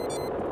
you